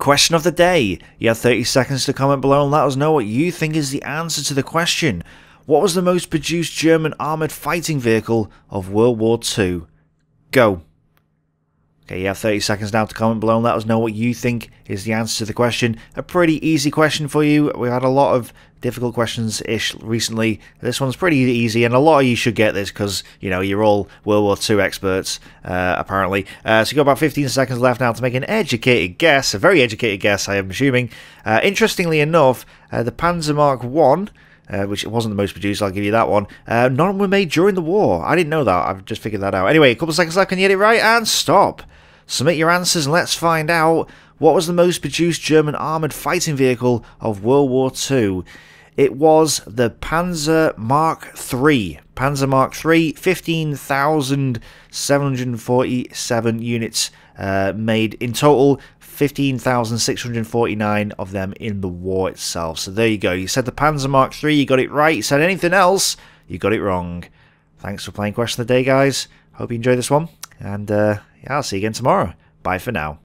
Question of the day. You have 30 seconds to comment below and let us know what you think is the answer to the question. What was the most produced German armoured fighting vehicle of World War II? Go. Okay, you have 30 seconds now to comment below and let us know what you think is the answer to the question. A pretty easy question for you. We've had a lot of difficult questions-ish recently. This one's pretty easy, and a lot of you should get this because, you know, you're all World War II experts, uh, apparently. Uh, so you've got about 15 seconds left now to make an educated guess, a very educated guess, I am assuming. Uh, interestingly enough, uh, the Panzer Mark 1 uh, which wasn't the most produced, I'll give you that one. Uh, none were made during the war. I didn't know that, I've just figured that out. Anyway, a couple of seconds left, can you get it right? And stop! Submit your answers and let's find out what was the most produced German armoured fighting vehicle of World War II. It was the Panzer Mark III. Panzer Mark III, 15,747 units uh, made in total. 15,649 of them in the war itself. So there you go. You said the Panzer Mark III, you got it right. You said anything else, you got it wrong. Thanks for playing Question of the Day, guys. Hope you enjoyed this one. And uh, I'll see you again tomorrow. Bye for now.